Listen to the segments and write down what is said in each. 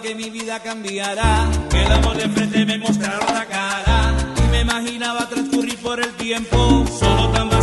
que mi vida cambiará, que el amor de frente me mostrara la cara. Y me imaginaba transcurrir por el tiempo. Solo tan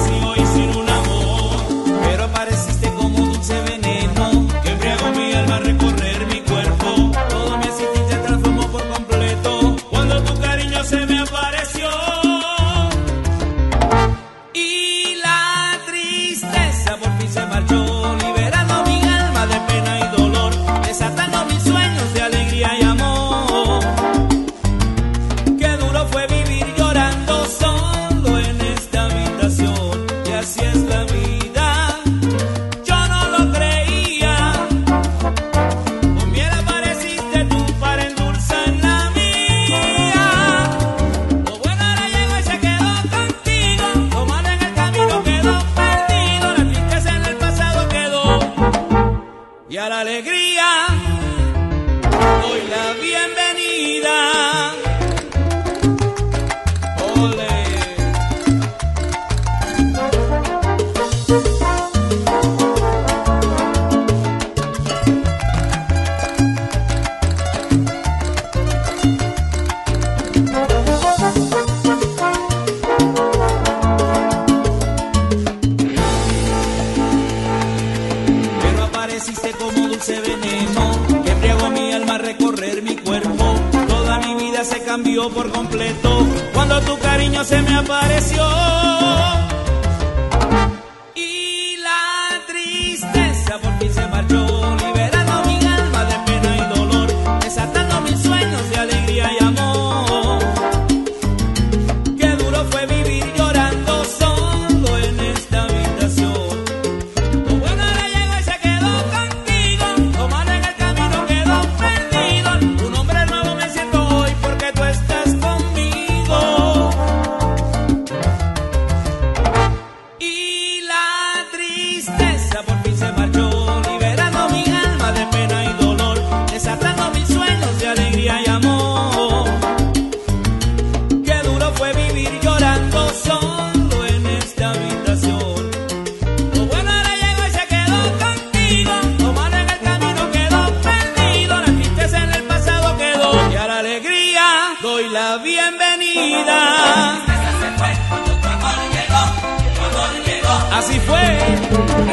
Yo no lo creía. Pues bien, apareciste tu parendulza en la mía. Lo bueno era y se quedó contigo. Lo malo en el camino quedó perdido. La tristeza en el pasado quedó y a la alegría. mi cuerpo. Toda mi vida se cambió por completo cuando tu cariño se me apareció. la bienvenida. Así fue.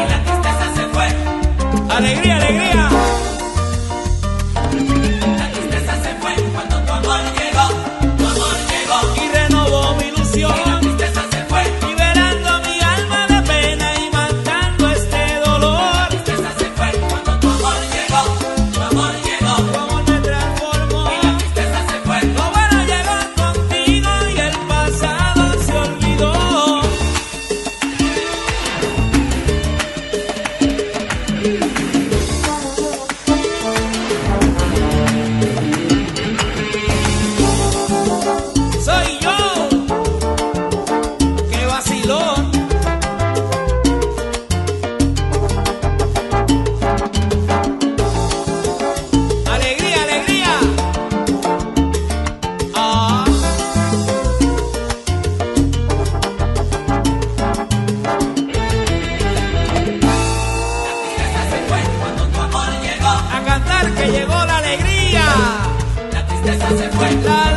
se fue.